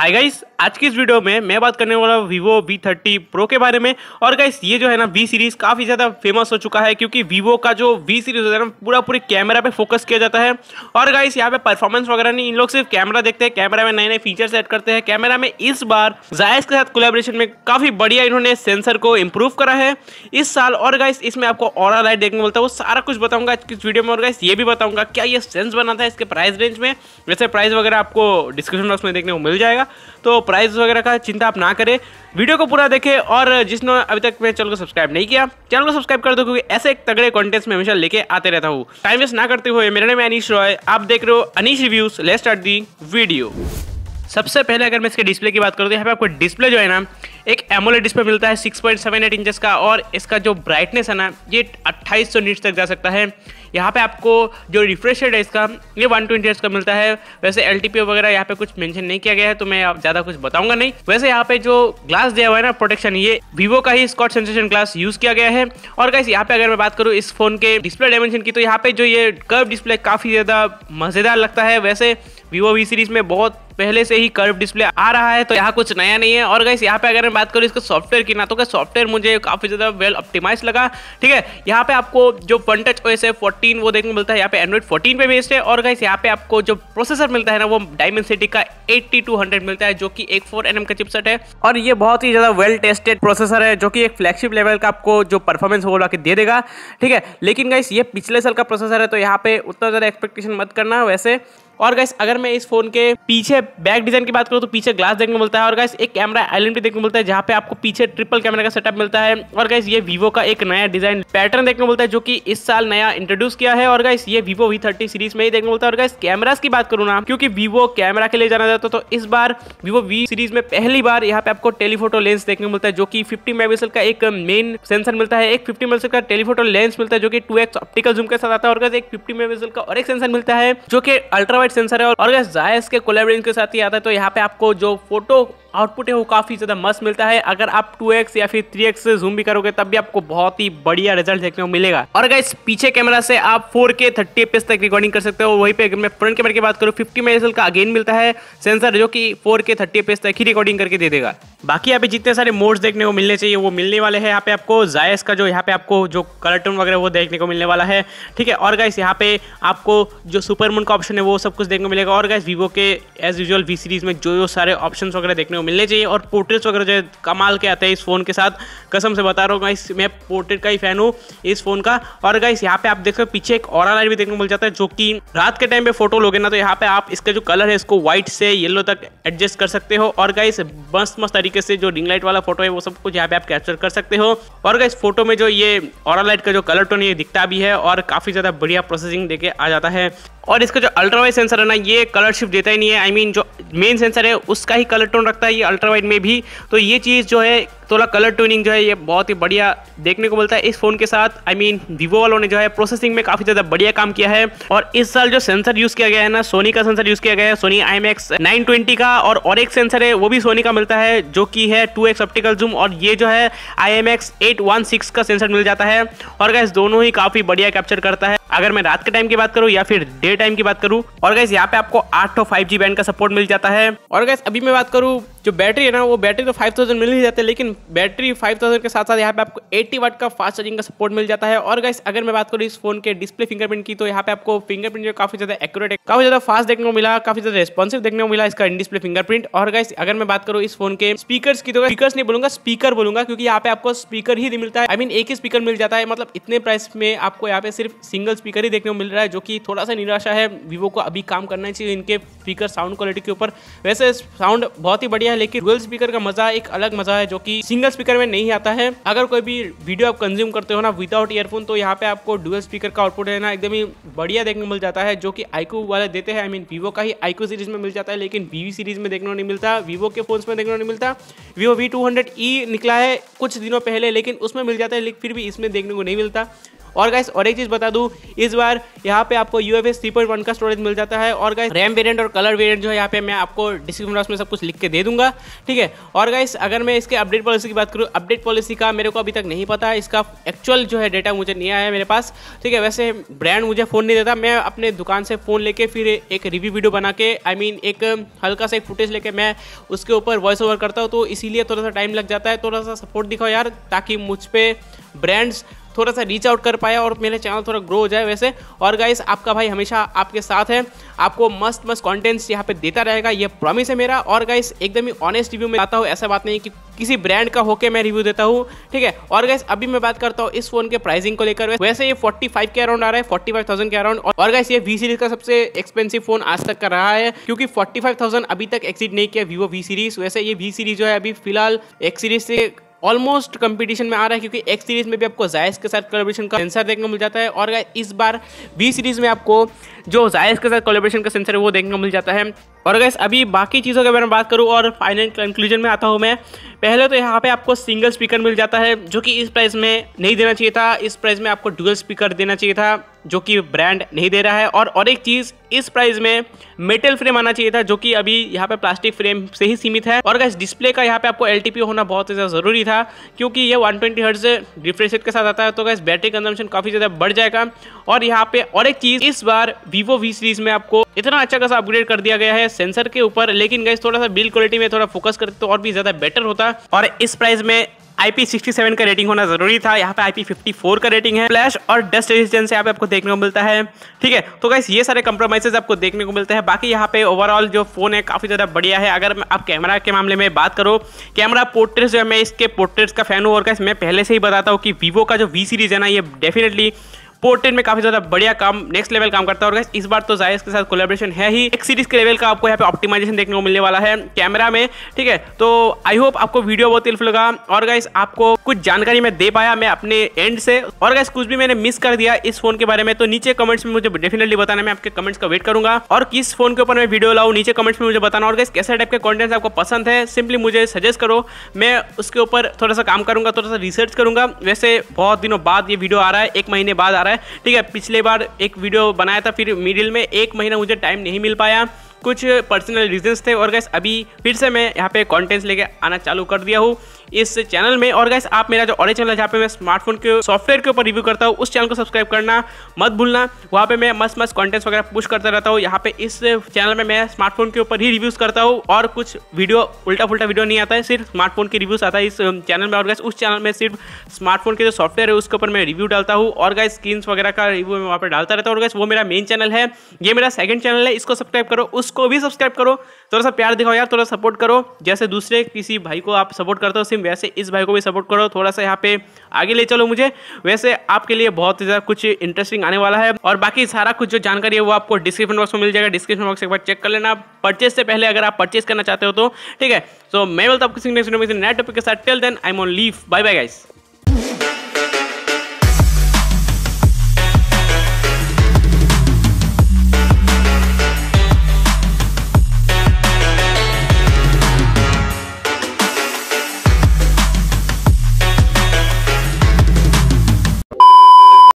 Hi guys आज की इस वीडियो में मैं बात करने वाला Vivo V30 Pro के बारे में। और गाइस ये जो है ना, V सीरीज़ काफ़ी ज़्यादा फ़ेमस हो चुका है क्योंकि Vivo का जो V सीरीज़ होता है ना, पूरा पूरी कैमरा पे फोकस किया जाता है। और गाइस यहाँ पे परफॉर्मेंस वगैरह नहीं, इन लोग सिर्फ़ कैमरा देखते हैं कैमरा में नए नए फीचर्स ऐड करते हैं। कैमरा में इस बार जायस के साथ कोलेब्रेशन में काफ़ी बढ़िया इन्होंने सेंसर को इम्प्रूव करा है। इस साल और गाइस इसमें आपको और लाइट देखने मिलता है, वो सारा कुछ बताऊँगा आज की इस वीडियो में। और गाइस ये भी बताऊँगा, क्या ये सेंस बनाता है इसके प्राइस रेंज में? वैसे प्राइस वगैरह आपको डिस्क्रिप्शन बॉक्स में देखने को मिल जाएगा। तो प्राइस वगैरह का चिंता आप ना करें। वीडियो को पूरा देखें और जिसने अभी तक मेरे चैनल को सब्सक्राइब नहीं किया, चैनल को सब्सक्राइब कर दो क्योंकि ऐसे एक तगड़े कॉन्टेंट्स में हमेशा लेके आते रहता हूँ। टाइम वेस्ट ना करते हुए, मेरा नाम अनिश रॉय, आप देख रहे हो Anish reviews let start the video सबसे पहले अगर मैं इसके डिस्प्ले की बात करूँ तो यहाँ पे आपको डिस्प्ले जो है ना एक एमोलेड डिस्प्ले मिलता है 6.78 इंचेस का, और इसका जो ब्राइटनेस है ना, ये 2800 नीट्स तक जा सकता है। यहाँ पे आपको जो रिफ्रेश रेट है इसका, ये वन ट्वेंटी का मिलता है। वैसे एलटीपीओ वगैरह यहाँ पे कुछ मेंशन नहीं किया गया है तो मैं आप ज़्यादा कुछ बताऊँगा नहीं। वैसे यहाँ पे जो ग्लास दिया हुआ है ना प्रोटेक्शन ये वीवो का ही स्कॉट सेंसेशन ग्लास यूज़ किया गया है। और गाइस यहाँ पे अगर मैं बात करूँ इस फ़ोन के डिस्प्ले डायमेंशन की तो यहाँ पे जो ये कर्व डिस्प्ले काफ़ी ज़्यादा मज़ेदार लगता है। वैसे वीवो वी सीरीज़ में बहुत पहले से ही कर्व डिस्प्ले आ रहा है तो यहाँ कुछ नया नहीं है। और गैस यहाँ पे अगर मैं बात करूँ इसके सॉफ्टवेयर की ना तो सॉफ्टवेयर मुझे काफ़ी ज़्यादा वेल ऑप्टिमाइज लगा, ठीक है? यहाँ पे आपको जो फ्रंट टच ओएस है 14 वो देखने को मिलता है। यहाँ पे एंड्रॉइड 14 पे बेस्ड है, और गाइस यहाँ पे आपको जो प्रोसेसर मिलता है ना, वो डायमेंसिटी का 8200 मिलता है, जो कि एक फोर एन का चिपसेट है। और ये बहुत ही ज़्यादा वेल टेस्टेड प्रोसेसर है, जो कि एक फ्लैगशिप लेवल का आपको जो परफॉर्मेंस वो ला के दे देगा, ठीक है? लेकिन गाइस ये पिछले साल का प्रोसेसर है तो यहाँ पे उतना ज़्यादा एक्सपेक्टेशन मत करना वैसे। और गैस अगर मैं इस फ़ोन के पीछे बैक डिज़ाइन की बात करूँ तो पीछे ग्लास देखने को मिलता है और गैस एक कैमरा आइलैंड भी देखने को मिलता है जहाँ पे आपको पीछे ट्रिपल कैमरा का सेटअप मिलता है। और गैस ये वीवो का एक नया डिज़ाइन पैटर्न देखने को मिलता है जो कि इस साल नया इंट्रोड्यूस किया है। और गैस ये वीवो वी थर्टी सीरीज़ में ही देखने को मिलता है। और गैस कैमराज की बात करूँ ना, क्योंकि वीवो कैमरा के लिए जाना जाता है तो इस बार वीवो वी सीरीज़ में पहली बार यहाँ पे आपको टेलीफोटो लेंस देखने को मिलता है, जो कि फिफ्टी मेगापिक्सल का एक मेन सेंसर मिलता है। एक फिफ्टी मेगापिक्सल का टेलीफोटो लेंस मिलता है, जो कि टू ऑप्टिकल जूम के साथ आता है। और एक फिफ्टी मेगापिक्सल का और एक सेंसर मिलता है, जो कि अल्ट्रावाइट सेंसर है। और जायस के कोलेबरेशन के साथ ही आता है तो यहाँ पे आपको जो फ़ोटो आउटपुट है वो काफ़ी ज़्यादा मस्त मिलता है। अगर आप 2x या फिर 3x से जूम भी करोगे, तब भी आपको बहुत ही बढ़िया रिज़ल्ट देखने को मिलेगा। और अगर इस पीछे कैमरा से आप 4K 30 fps तक रिकॉर्डिंग कर सकते हो। वहीं पे अगर मैं फ्रंट कैमरा की बात करूँ 50 मेगापिक्सल का अगेन मिलता है सेंसर जो कि 4K 30 fps तक ही रिकॉर्डिंग करके दे देगा। बाकी यहाँ पे जितने सारे मोड्स देखने को मिलने चाहिए, वो मिलने वाले हैं यहाँ पे आपको। जायस का जो यहाँ पे आपको जो कलर टोन वगैरह, वो देखने को मिलने वाला है। ठीक है, और गाइस यहाँ पे आपको जो सुपर मून का ऑप्शन है, वो सब कुछ देखने को मिलेगा। और गाइस वीवो के एज यूजल वी सीरीज़ में जो जो सारे ऑप्शन वगैरह देखने को मिलने चाहिए। और पोर्ट्रेट्स वगैरह जो कमाल के आते हैं इस फ़ोन के साथ। कसम से बता रहा हूँ गाइस मैं पोर्ट्रेट का ही फ़ैन हूँ इस फ़ोन का। और गाइस यहाँ पे आप देख सकते पीछे एक और लाइट भी देखने को मिल जाता है, जो कि रात के टाइम पे फ़ोटो लोगे ना तो यहाँ पे आप इसका जो कलर है, इसको व्हाइट से येलो तक एडजस्ट कर सकते हो। और गाइस मस्त मस्त से जो रिंग लाइट वाला फ़ोटो है वो सब कुछ यहाँ पे आप कैप्चर कर सकते हो। और इस फ़ोटो में जो ये और लाइट का जो कलर टोन ये दिखता भी है और काफ़ी ज़्यादा बढ़िया प्रोसेसिंग देके आ जाता है। और इसका जो अल्ट्रावाइट सेंसर है ना ये कलर शिफ्ट देता ही नहीं है। आई I मीन mean, जो मेन सेंसर है उसका ही कलर टोन रखता है ये अल्ट्रावाइट में भी। तो ये चीज़ जो है थोड़ा कलर ट्यूनिंग जो है ये बहुत ही बढ़िया देखने को मिलता है इस फ़ोन के साथ। आई मीन वीवो वालों ने जो है प्रोसेसिंग में काफ़ी ज़्यादा बढ़िया काम किया है और इस साल जो सेंसर यूज़ किया गया है ना सोनी का सेंसर यूज़ किया गया है सोनी आई एम का और और एक सेंसर है, वो भी सोनी का मिलता है, जो कि है टू एक्स ऑप्टिकल जूम और ये जो है I M X eight one six का सेंसर मिल जाता है और गैस दोनों ही काफ़ी बढ़िया कैप्चर करता है। अगर मैं रात के टाइम की बात करूँ या फिर डे टाइम की बात करूँ, और गैस यहाँ पे आपको आठ तो फाइव जी बैंड का सपोर्ट मिल जाता है। और गैस अभी मैं बात करूँ जो बैटरी है ना, वो बैटरी तो 5000 मिल ही जाते हैं, लेकिन बैटरी 5000 के साथ साथ यहाँ पे आपको 80 वाट का फास्ट चार्जिंग का सपोर्ट मिल जाता है। और गाइस अगर मैं बात करूँ इस फ़ोन के डिस्प्ले फिंगरप्रिंट की तो यहाँ पे आपको फिंगरप्रिंट जो काफ़ी ज़्यादा एक्यूरेट है। काफ़ी ज़्यादा फास्ट देखने को मिला, काफ़ी ज़्यादा रेस्पॉन्सिव देखने को मिला इसका इन डिस्प्ले फिंगरप्रिंट और गाइस अगर मैं बात करूँ इस फ़ोन के स्पीकर की तो स्पीकर नहीं बोलूँगा स्पीकर बोलूँगा, क्योंकि यहाँ पे आपको स्पीकर ही मिलता है। आई मीन एक ही स्पीकर मिल जाता है मतलब इतने प्राइस में आपको यहाँ पे सिर्फ़ सिंगल स्पीकर ही देखने को मिल रहा है, जो कि थोड़ा सा निराशा है। वीवो को अभी काम करना चाहिए इनके स्पीकर साउंड क्वालिटी के ऊपर। वैसे साउंड बहुत ही बढ़िया है, लेकिन डुअल स्पीकर का मज़ा एक अलग मज़ा है जो कि सिंगल स्पीकर में नहीं आता है। अगर कोई भी वीडियो आप कंज्यूम करते हो ना विदाउट ईयरफोन तो यहाँ पे आपको डुअल स्पीकर का आउटपुट है ना एकदम ही बढ़िया देखने मिल जाता है, जो कि आईकू वाले देते हैं। आई मीन वीवो का ही आईकू सीरीज़ में मिल जाता है, लेकिन वीवी सीरीज़ में देखने को नहीं मिलता वीवो के फ़ोन में देखने को नहीं मिलता। वीवो वी टू निकला है कुछ दिनों पहले, लेकिन उसमें मिल जाता है, लेकिन फिर भी इसमें देखने को नहीं मिलता। और गाइस और एक चीज़ बता दूँ, इस बार यहाँ पे आपको U F S three point one का स्टोरेज मिल जाता है और गाइस रैम वेरियंट और कलर वेरियंट जो है यहाँ पे मैं आपको डिस्क्रिप्शन बॉक्स में सब कुछ लिख के दे दूँगा, ठीक है? और गाइस अगर मैं इसके अपडेट पॉलिसी की बात करूँ अपडेट पॉलिसी का मेरे को अभी तक नहीं पता, इसका एक्चुअल जो है डेटा मुझे नहीं आया मेरे पास, ठीक है? वैसे ब्रांड मुझे फ़ोन नहीं देता, मैं अपने दुकान से फ़ोन लेके फिर एक रिव्यू वीडियो बना के आई मीन एक हल्का सा एक फुटेज लेके मैं उसके ऊपर वॉइस ओवर करता हूँ तो इसीलिए थोड़ा सा टाइम लग जाता है, थोड़ा सा सपोर्ट दिखाओ यार, ताकि मुझ पर ब्रांड्स थोड़ा सा रीच आउट कर पाए और मेरे चैनल थोड़ा ग्रो हो जाए वैसे। और गाइस आपका भाई हमेशा आपके साथ है। आपको मस्त मस्त कंटेंट्स यहाँ पे देता रहेगा ये प्रॉमिस है मेरा। और गाइस एकदम ही ऑनेस्ट रिव्यू में आता हूँ ऐसा बात नहीं कि किसी ब्रांड का होके मैं रिव्यू देता हूँ ठीक है? और गाइस अभी मैं बात करता हूँ इस फ़ोन के प्राइसिंग को लेकर। वैसे ये 45 के अराउंड आ रहा है 45,000 के अराउंड और गाइस ये वी सीरीज़ का सबसे एक्सपेंसिव फ़ोन आज तक का रहा है क्योंकि 45,000 अभी तक एक्सिड नहीं किया वीवो वी सीरीज़ वैसे ये वी सीरीज़ जो है अभी फ़िलहाल एक्स सीरीज़ से ऑलमोस्ट कंपटीशन में आ रहा है, क्योंकि एक्स सीरीज़ में भी आपको जायस के साथ कोलेब्रेशन का सेंसर देखने को मिल जाता है, और इस बार बी सीरीज़ में आपको जो जायस के साथ कोलेब्रेशन का सेंसर है, वो देखने को मिल जाता है। और अगर अभी बाकी चीज़ों के बारे में बात करूँ और फाइनल कंक्लूजन में आता हूँ मैं। पहले तो यहाँ पे आपको सिंगल स्पीकर मिल जाता है, जो कि इस प्राइस में नहीं देना चाहिए था। इस प्राइस में आपको डुअल स्पीकर देना चाहिए था, जो कि ब्रांड नहीं दे रहा है। और और एक चीज़, इस प्राइस में मेटल फ्रेम आना चाहिए था, जो कि अभी यहाँ पे प्लास्टिक फ्रेम से ही सीमित है। और अगर डिस्प्ले का यहाँ पे आपको एल होना बहुत ज़्यादा ज़रूरी था, क्योंकि ये वन ट्वेंटी हर्ट्ज रिफ्रेश के साथ आता है तो गैस बैटरी कंजम्पशन काफ़ी ज़्यादा बढ़ जाएगा। और यहाँ पे और एक चीज़, इस बार वीवो वी सीरीज़ में आपको इतना अच्छा खासा अपग्रेड कर दिया गया है सेंसर के ऊपर, लेकिन गैस थोड़ा सा बिल्ड क्वालिटी में थोड़ा फोकस करते तो और भी ज़्यादा बेटर होता। और इस प्राइस में IP67 का रेटिंग होना ज़रूरी था। यहाँ पे IP54 का रेटिंग है। फ्लैश और डस्ट रेजिस्टेंस यहाँ पे आपको देखने को मिलता है। ठीक है? तो गाइस ये सारे कंप्रोमाइजेज आपको देखने को मिलते हैं। बाकी यहाँ पे ओवरऑल जो फ़ोन है, काफ़ी ज़्यादा बढ़िया है। अगर आप कैमरा के मामले में बात करो कैमरा पोर्ट्रेट्स जो है, मैं इसके पोर्ट्रेट्स का फ़ैन हूँ। और मैं पहले से ही बताता हूँ कि वीवो का जो वी सीरीज़ है ना, ये डेफिनेटली पोर्टेन में काफ़ी ज़्यादा बढ़िया काम नेक्स्ट लेवल काम करता है। और इस बार तो जायज़ के साथ कोलेब्रेशन है ही। एक सीरीज़ के लेवल का आपको यहाँ पे ऑप्टिमाइजेशन देखने को मिलने वाला है कैमरा में, ठीक है? तो आई होप आपको वीडियो बहुत हेल्पफुल लगा। और गाइस आपको कुछ जानकारी मैं दे पाया मैं अपने एंड से। और गाइस कुछ भी मैंने मिस कर दिया इस फ़ोन के बारे में तो नीचे कमेंट्स में मुझे डेफिनेटली बताना। मैं आपके कमेंट्स का वेट करूँगा। और किस फ़ोन के ऊपर मैं वीडियो लाऊं, नीचे कमेंट्स में मुझे बताना। और गाइस कैसे टाइप के कॉन्टेंट आपको पसंद है सिंपली मुझे सजेस्ट करो। मैं उसके ऊपर थोड़ा सा काम करूँगा, थोड़ा सा रिसर्च करूँगा। वैसे बहुत दिनों बाद ये वीडियो आ रहा है, एक महीने बाद आ रहा है। ठीक है, पिछले बार एक वीडियो बनाया था, फिर मिडिल में एक महीना मुझे टाइम नहीं मिल पाया। कुछ पर्सनल रीजंस थे और गैस अभी फिर से मैं यहाँ पे कंटेंट्स लेके आना चालू कर दिया हूँ। इस चैनल में। और गैस आप मेरा जो और चैनल है, जहाँ पे मैं स्मार्टफ़ोन के सॉफ्टवेयर के ऊपर रिव्यू करता हूँ, उस चैनल को सब्सक्राइब करना मत भूलना। वहाँ पे मैं मस्त मस्त कंटेंट्स वगैरह पुश करता रहता हूँ। यहाँ पे इस चैनल में मैं स्मार्टफ़ोन के ऊपर ही रिव्यूज़ करता हूँ। और कुछ वीडियो उल्टा फुल्टा वीडियो नहीं आता है, सिर्फ़ स्मार्टफ़ोन के रिव्यूज़ आता है इस चैनल में। और गैस उस चैनल में सिर्फ़ स्मार्टफ़ोन के जो सॉफ्टवेयर है, उसके ऊपर मैं रिव्यू डालता हूँ। और गैस स्क्रीन वगैरह का रिव्यू मैं वहाँ पर डालता रहता हूँ। और गैस वो मेरा मेन चैनल है। ये मेरा सेकंड चैनल है, इसको सब्सक्राइब करो, उसको भी सब्सक्राइब करो। थोड़ा सा प्यार दिखाओ यार, थोड़ा सपोर्ट करो। जैसे दूसरे किसी भाई को आप सपोर्ट करते हो सिर्फ़ वैसे इस भाई को भी सपोर्ट करो। थोड़ा सा यहाँ पे आगे ले चलो मुझे। वैसे आपके लिए बहुत ज़्यादा कुछ इंटरेस्टिंग आने वाला है। और बाकी सारा कुछ जो जानकारी है वो आपको डिस्क्रिप्शन बॉक्स में मिल जाएगा। डिस्क्रिप्शन बॉक्स एक बार चेक कर लेना। परचेज से पहले अगर आप परचेज करना चाहते हो तो ठीक है? सो मैं बोलता आपको नेट टॉपिक के साथ। Till then I am on leave bye bye guys